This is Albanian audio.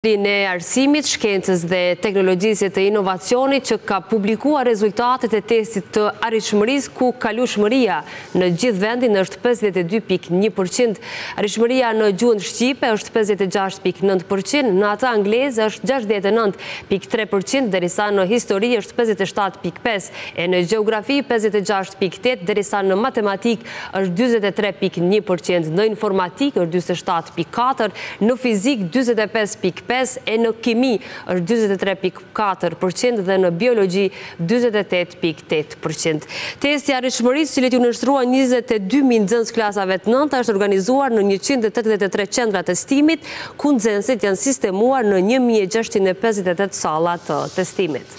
e Arsimit, Shkencës dhe Teknologjisë e të Inovacionit që ka publikuar rezultatet e testit të arritshmërisë ku kalueshmëria në gjithë vendin është pesëdhjetë e dy pikë një përqind, arritshmëria në gjuhën shqipe është pesëdhjetë e gjashtë pikë nëntë përqind, në atë angleze është gjashtëdhjetë e nëntë pikë tre përqind, derisa në histori është pesëdhjetë e shtatë pikë pesë e në gjeografi pesëdhjetë e gjashtë pikë tetë, derisa në matematikë është dyzet e tre pikë një përqind, në informatikë është dyzet e shtatë pikë katër, në fizikë dyzet e pesë pikë pesë e në kimi është dyzet e tre pikë katër përqind dhe në biologji dyzet e tetë pikë tetë përqind. Testi i arritshmërisë, të cilit iu nënshtruan njëzet e dy mijë nxënës të klasave të nënta, është organizuar në njëqind e tetëdhjetë e tre qendra të testimit, ku nxënësit janë sistemuar në një mijë e gjashtëqind e pesëdhjetë e tetë salla të testimit.